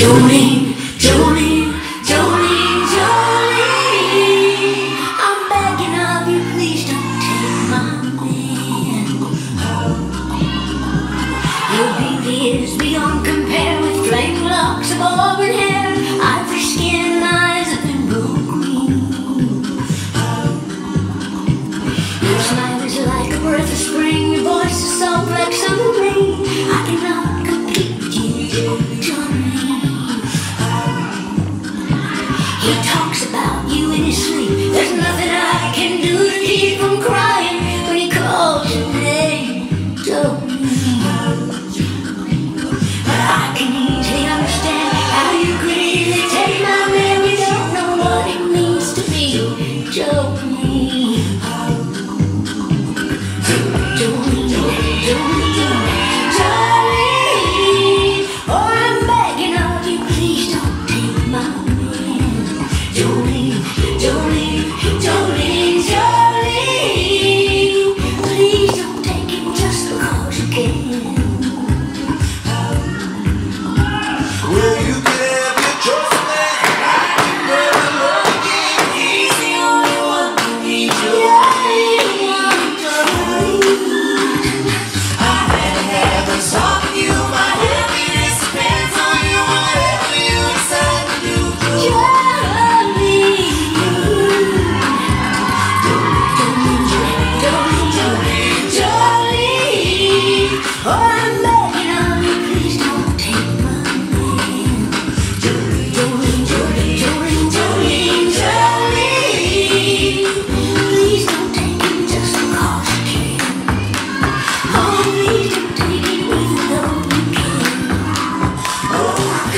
Jolene, Jolene, Jolene, Jolene. I'm begging of you, please don't take my man. Your beauty is beyond compare with flame locks of auburn hair, ivory skin, eyes of emerald green. Your smile is like a breath of spring, your voice is soft like summer.